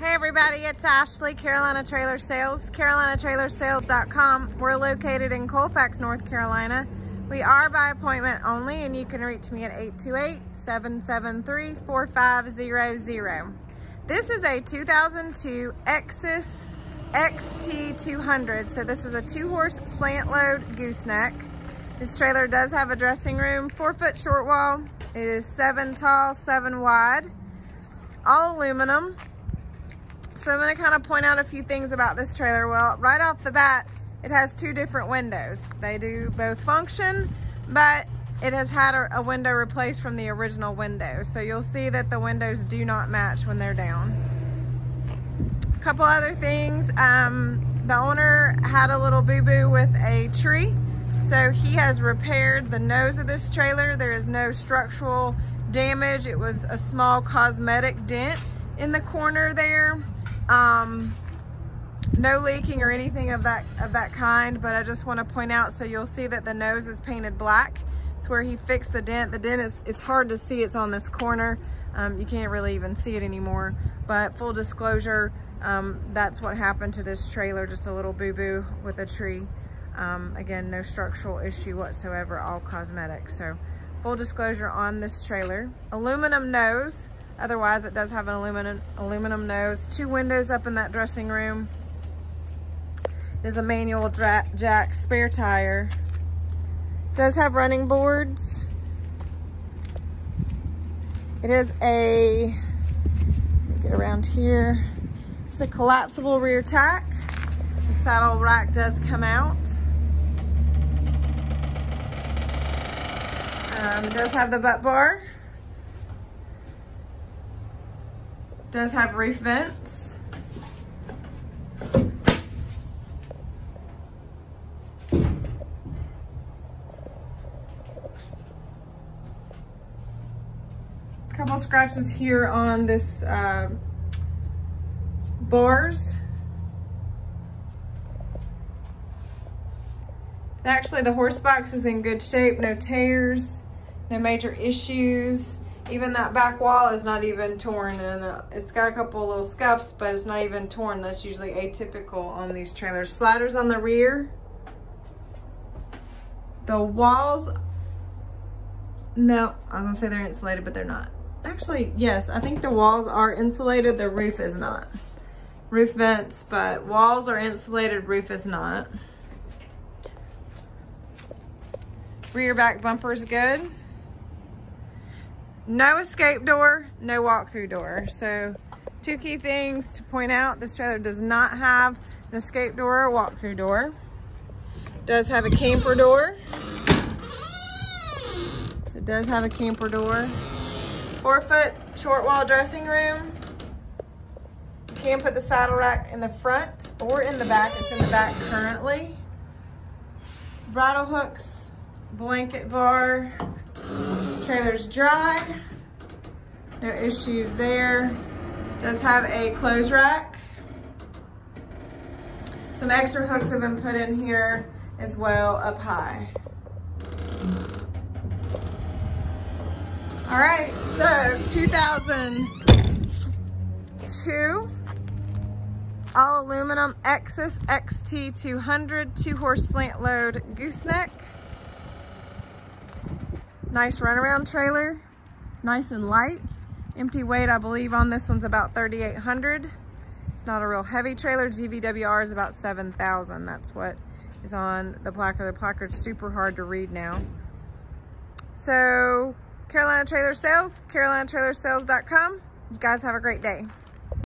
Hey everybody, it's Ashley, Carolina Trailer Sales, carolinatrailersales.com. We're located in Colfax, North Carolina. We are by appointment only and you can reach me at 828-773-4500. This is a 2002 Exiss XT200. So this is a two horse slant load gooseneck. This trailer does have a dressing room, four foot short wall. It is seven tall, seven wide, all aluminum. So I'm gonna kind of point out a few things about this trailer. Well, right off the bat, it has two different windows. They do both function, but it has had a, a window replaced from the original window. So you'll see that the windows do not match when they're down. A couple other things. Um, the owner had a little boo-boo with a tree. So he has repaired the nose of this trailer. There is no structural damage. It was a small cosmetic dent in the corner there. Um, no leaking or anything of that of that kind, but I just want to point out so you'll see that the nose is painted black. It's where he fixed the dent. The dent is, it's hard to see, it's on this corner. Um, you can't really even see it anymore, but full disclosure, um, that's what happened to this trailer, just a little boo-boo with a tree. Um, again, no structural issue whatsoever, all cosmetic. So full disclosure on this trailer. Aluminum nose, Otherwise, it does have an aluminum, aluminum nose. Two windows up in that dressing room. There's a manual jack spare tire. Does have running boards. It is a, get around here. It's a collapsible rear tack. The saddle rack does come out. Um, it does have the butt bar. Does have roof vents. A couple scratches here on this uh, bars. Actually, the horse box is in good shape, no tears, no major issues. Even that back wall is not even torn and uh, it's got a couple little scuffs, but it's not even torn. That's usually atypical on these trailers. Sliders on the rear. The walls, no, I was gonna say they're insulated, but they're not. Actually, yes, I think the walls are insulated, the roof is not. Roof vents, but walls are insulated, roof is not. Rear back bumper is good. No escape door, no walk-through door. So two key things to point out. This trailer does not have an escape door or walk-through door. Does have a camper door. So it does have a camper door. Four foot short wall dressing room. You can put the saddle rack in the front or in the back. It's in the back currently. Bridle hooks, blanket bar, Trailer's dry. No issues there. Does have a clothes rack. Some extra hooks have been put in here as well up high. All right, so 2002 all aluminum Exiss XT200 two horse slant load gooseneck. Nice runaround trailer, nice and light. Empty weight, I believe on this one's about 3,800. It's not a real heavy trailer. GVWR is about 7,000. That's what is on the placard. The placard's super hard to read now. So Carolina Trailer Sales, carolinatrailersales.com. You guys have a great day.